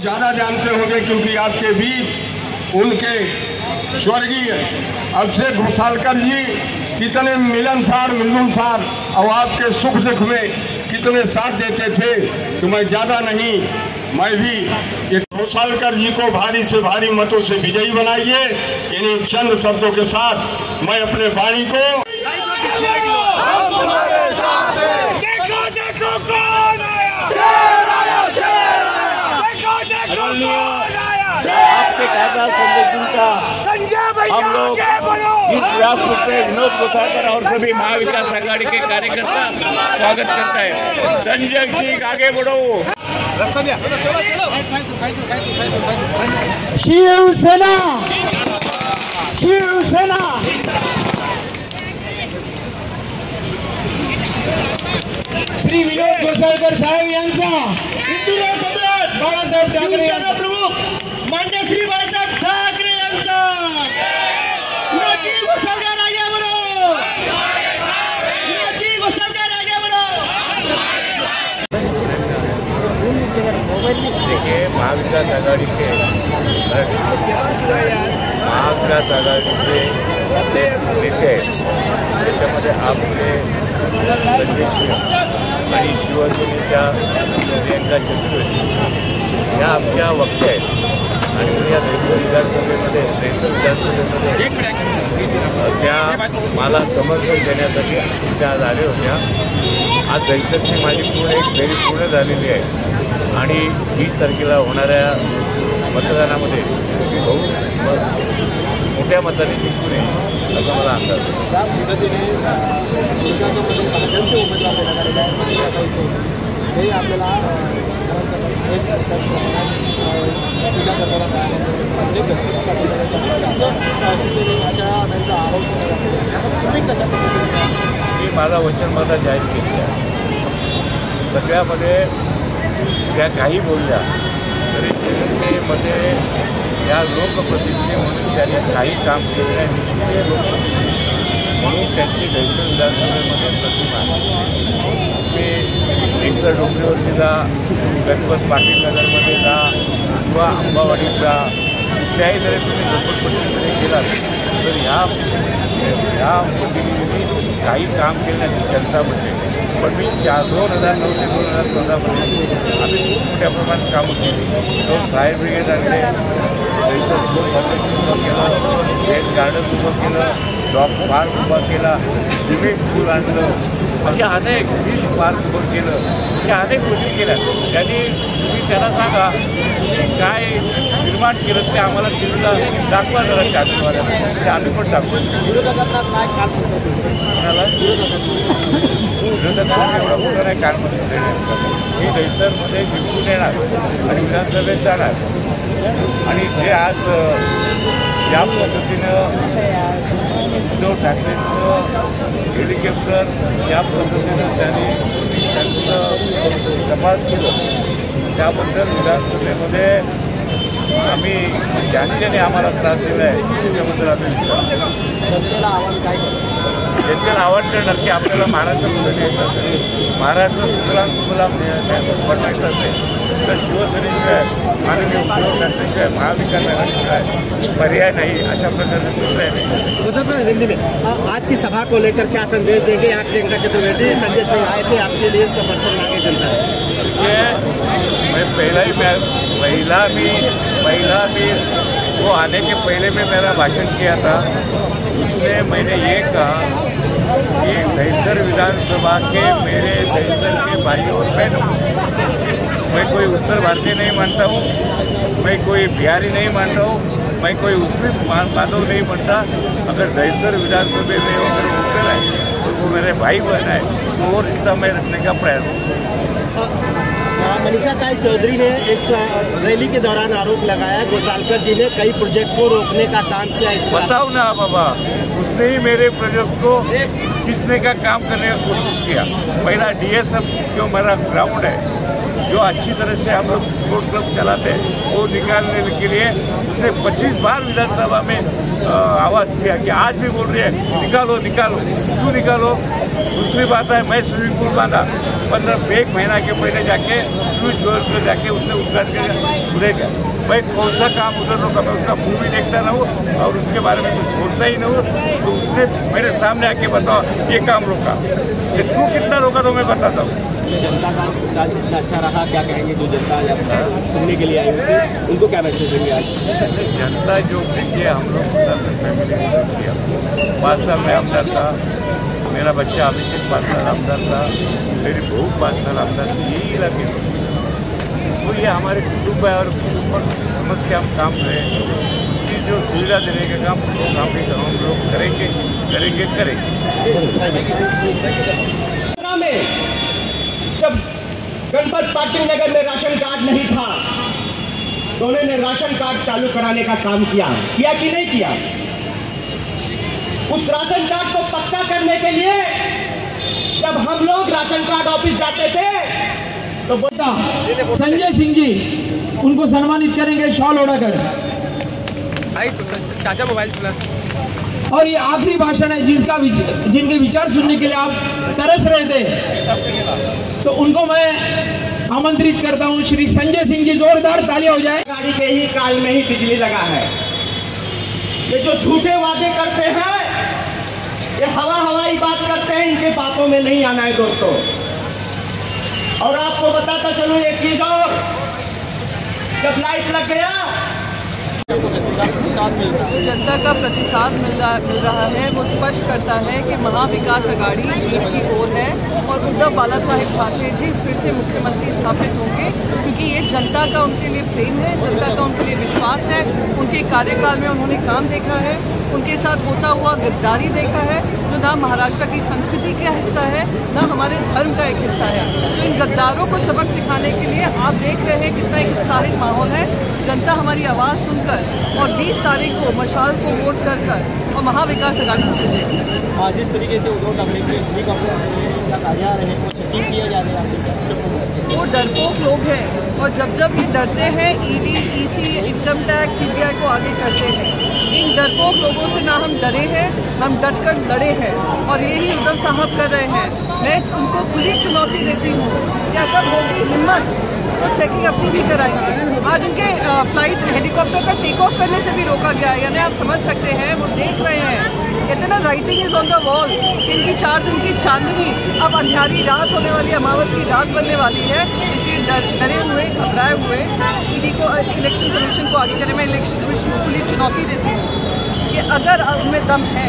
ज़्यादा जानते होंगे क्योंकि आपके बीच उनके स्वर्गीय अभिषेक घोषालकर जी, कितने मिलनसार मिलनसार और आपके सुख दुख में कितने साथ देते थे तो मैं ज़्यादा नहीं, मैं भी एक घोषालकर जी को भारी से भारी मतों से विजयी बनाइए। इन्हीं चंद शब्दों के साथ मैं अपने वाणी को देखो देखो कौन आया शेर आया शेर आया देखो देखो कौन आया आपके विनोद गोसाकर और सभी महाविकास आघाड़ी के कार्यकर्ता स्वागत करता है संजय सिंह आगे बढ़ो शिवसेना शिवसेना। श्री विनोद घोसाळकर साहेब यांचा ठाकरे प्रमुख मान्य श्री बाळासाहेब ठाकरे यांचा देखिए महाविकास आघाड़ी के महाविकास आघाडीचे ते नेते त्याच्यामध्ये आपले आणि शिवसेनेच्या प्रियंका चतुर्वेदी ह्या आमच्या वक्त्या आहेत. आणि मी या रेल्वे विधानसभेमध्ये रेल्वे विधानसभेमध्ये त्या मला समर्थन देण्यासाठी त्या आज आल्या होत्या. आज दहशतची माझी पूर्ण एक फेरी पूर्ण झालेली आहे. आणि वीस तारखेला होणाऱ्या मतदानामध्ये मी बहु मोठ्या मताने जिंकून येईल असा मला अंदाज आहे मी माझा जाहीर केली. आहे सगळ्यामध्ये त्या काही बोलल्या, तरी शिवसेनेमध्ये या लोकप्रतिनिधी म्हणून त्यांनी काही काम केले नाही निष्क्रिय लोकप्रतिनिधी म्हणून त्यांची दैत्य विधानसभेमध्ये प्रतिमा आहे. ते एकतर डोंगरीवरती जा गणपत पाटील नगरमध्ये जा, किंवा अंबावाडीत जा कुठल्याही जरी तुम्ही झोपडपट्टीमध्ये गेलात तर ह्या ह्या प्रतिनिधींनी काही काम केलं नाही जनता म्हणजे पण मी चार, दोन हज़ार नऊ ते दोन हज़ार चौदामध्ये आम्ही खूप मोठ्या प्रमाणात कामं केली. दोन फायर ब्रिगेड आणले त्यांचं उभं केलं शेत गार्डन उभं केलं डॉग पार्क उभा केला स्विमिंग पूल आणलं अशा अनेक फिश पार्क उभं केलं. अशा अनेक गोष्टी केल्या. त्यांनी तुम्ही त्यांना सांगा तुम्ही काय निर्माण केलं ते आम्हाला टीव्हीला दाखवा जरा चॅनलवाल्याला ते आम्ही पण दाखवू. कोणाला? विरोधकांना एवढा मोठं नाही कारण देण्याचं मी दैसरमध्ये जिंकून येणार आणि विधानसभेत जाणार. आणि जे आज अ, ज्या पद्धतीनं उद्धव ठाकरेंचं हेलिकॉप्टर ज्या पद्धतीनं त्यांनी त्यांचं तपास केलं त्याबद्दल विधानसभेमध्ये आम्ही ज्याने ज्याने आम्हाला त्रास दिला आहे त्याच्याबद्दल आम्ही विचार जनतेला आवडतं नक्की आपल्याला महाराष्ट्र कुठं न्यायचं असेल महाराष्ट्र सुजलाम सुफलाम बनवायचं असेल तर शिवसेनेशिवाय माननीय उद्धव ठाकरेशिवाय महाविकास आघाडीशिवाय पर्याय नाही अशा प्रकारचं निर्णय नाही मुजफ्फर हिंदी में आज की सभा को लेकर क्या संदेश देंगे? यहाँ प्रियंका चतुर्वेदी संजय सिंह आए थे आपके लिए समर्थन मांगे जनता। ये मैं पहला ही मैं पहला भी पहला भी वो आने के पहले में मेरा भाषण किया था। उसमें मैंने ये कहा कि दहिसर विधानसभा के मेरे दहिसर के भाई और बहनों मैं कोई उत्तर भारतीय नहीं मानता हूँ मैं कोई बिहारी नहीं मानता हूँ मैं कोई मुस्लिम मा- माधव नहीं मानता। अगर दहिसर विधानसभा में अगर वोटर है तो वो मेरे भाई बहन है तो और रिश्ता मैं रखने का प्रयास मनीषा कायल चौधरी ने एक रैली के दौरान आरोप लगाया गोसालकर जी ने कई प्रोजेक्ट को रोकने का काम किया इस बताओ ना बाबा उसने ही मेरे प्रोजेक्ट को खींचने का काम करने का कोशिश किया। पहला डीएसएफ जो मेरा ग्राउंड है जो अच्छी तरह से हम लोग स्पोर्ट क्लब चलाते हैं, वो निकालने के लिए उसने 25 बार विधानसभा में आवाज़ किया कि आज भी बोल रही है, निकालो निकालो। क्यों निकालो? दूसरी बात है, मैं स्विमिंग पूल बांधा। पंद्रह, एक महीना के पहले जाके फ्यूज गोल को जाके उसने उद्घाटन उड़े गया भाई, कौन सा काम उधर रोका? मैं उसका मूवी देखता ना हूँ और उसके बारे में कुछ बोलता ही ना हूँ। तो उसने मेरे सामने आके बताओ, ये काम रोका। कि तू कितना रोका तो मैं बताता हूँ। जनता का उत्साह इतना अच्छा रहा क्या कहेंगे जो जनता सुनने के लिए आई होगी? उनको क्या मैसेज देंगे आज? जनता जो देखिए हम लोग किया पाँच साल में आमदार था मेरा बच्चा अभिषेक पाँच साल आमदार था मेरी बहू पाँच साल आमदार थी यही इलाके में। तो ये हमारे कुटुंब है और कुटुंब पर समझ के हम काम करें। कि जो सुविधा देने का काम वो काम भी हम लोग करेंगे करेंगे। करेंगे। में गणपत पाटिल नगर में राशन कार्ड नहीं था। तो उन्होंने राशन कार्ड चालू कराने का काम किया। किया कि नहीं किया? उस राशन कार्ड को पक्का करने के लिए जब हम लोग राशन कार्ड ऑफ़िस जाते थे तो बोलता संजय सिंह जी उनको सम्मानित करेंगे शॉल ओढ़ाकर। चाचा मोबाइल चला और ये आखिरी भाषण है जिसका विच, जिनके विचार सुनने के लिए आप तरस रहे थे। तो उनको मैं आमंत्रित करता हूँ, श्री संजय सिंह जी जोरदार तालियाँ हो जाए गाड़ी के ही काल में ही बिजली लगा है। ये जो झूठे वादे करते हैं, ये हवा हवाई बात करते हैं, इनके बातों में नहीं आना है दोस्तों। और आपको बताता चलूँ एक चीज़ और, जब लाइट लग गया जनता का प्रतिसाद मिल रहा मिल रहा है। वो स्पष्ट करता है कि महाविकास अघाड़ी जीत की ओर है और उद्धव बाला साहेब ठाकरे जी फिर से मुख्यमंत्री स्थापित होंगे, क्योंकि ये जनता का उनके लिए प्रेम है, जनता का उनके लिए विश्वास है। उनके कार्यकाल में उन्होंने काम देखा है, उनके साथ होता हुआ गद्दारी देखा है। ना महाराष्ट्र की संस्कृति का हिस्सा है, ना हमारे धर्म का एक हिस्सा है। तो इन गद्दारों को सबक सिखाने के लिए आप देख रहे हैं कितना एक उत्साहित माहौल है। जनता हमारी आवाज़ सुनकर और 20 तारीख को मशाल को वोट कर कर और महाविकास आगामी को जिस तरीके से उद्धव ठाकरे वो डरपोक लोग हैं और जब जब ये डरते हैं ED EC income tax CBI को आगे करते हैं, इन डरपोक लोगों से ना हम डरे हैं, हम डट कर लड़े हैं और यही उद्धव साहब कर रहे हैं। मैं उनको पूरी चुनौती देती हूँ क्या अगर होगी हिम्मत चेकिंग अपनी भी कराई। आज उनके फ़्लाइट हेलीकॉप्टर का टेक ऑफ़ करने से भी रोका गया यानी आप समझ सकते हैं, वो देख रहे हैं। कहते ना writing is on the wall इनकी चार दिन की चांदनी, अब अंधियारी रात होने वाली, अमावस की रात बनने वाली है। इसलिए डर, डरे हुए, घबराए हुए ईडी को इलेक्शन कमीशन को आगे करें मैं इलेक्शन कमीशन को खुली चुनौती देती हूँ कि अगर उनमें दम है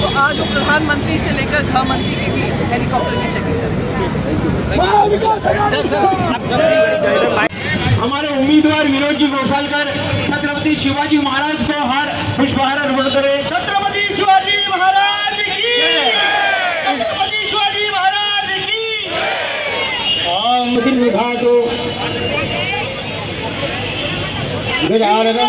तो आज वो प्रधानमंत्री से लेकर गृह मंत्री की भी हेलीकॉप्टर की चेकिंग करेंगे हमारे उम्मीदवार विनोद जी। गोसालकर छत्रपति शिवाजी महाराज को हार पुष्पहार अर्पण करें। छत्रपति शिवाजी महाराज की छत्रपति शिवाजी महाराज की दिन विभागो गजाननं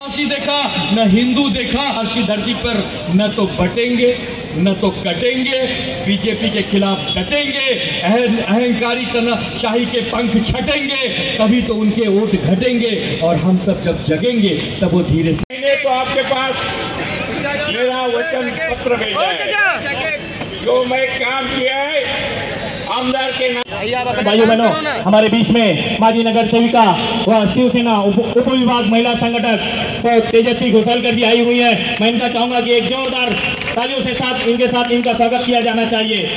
आदिवासी देखा न हिंदू देखा। आज की धरती पर न तो बटेंगे न तो कटेंगे। बीजेपी के खिलाफ डटेंगे अहं- अहंकारी शाही के पंख छटेंगे तभी तो उनके वोट घटेंगे और हम सब जब जगेंगे तब वो धीरे से मैंने तो आपके पास मेरा वचन पत्र भेजा है जो मैं काम किया है आमदार के नाम भाइयों बहनों हमारे बीच में माजी नगर सेविका व शिवसेना उप विभाग महिला संगठक सौ तेजस्वी घोषालकर जी आई हुई है। मैं इनका चाहूँगा कि एक जोरदार तालियों से साथ इनके साथ इनका स्वागत किया जाना चाहिए।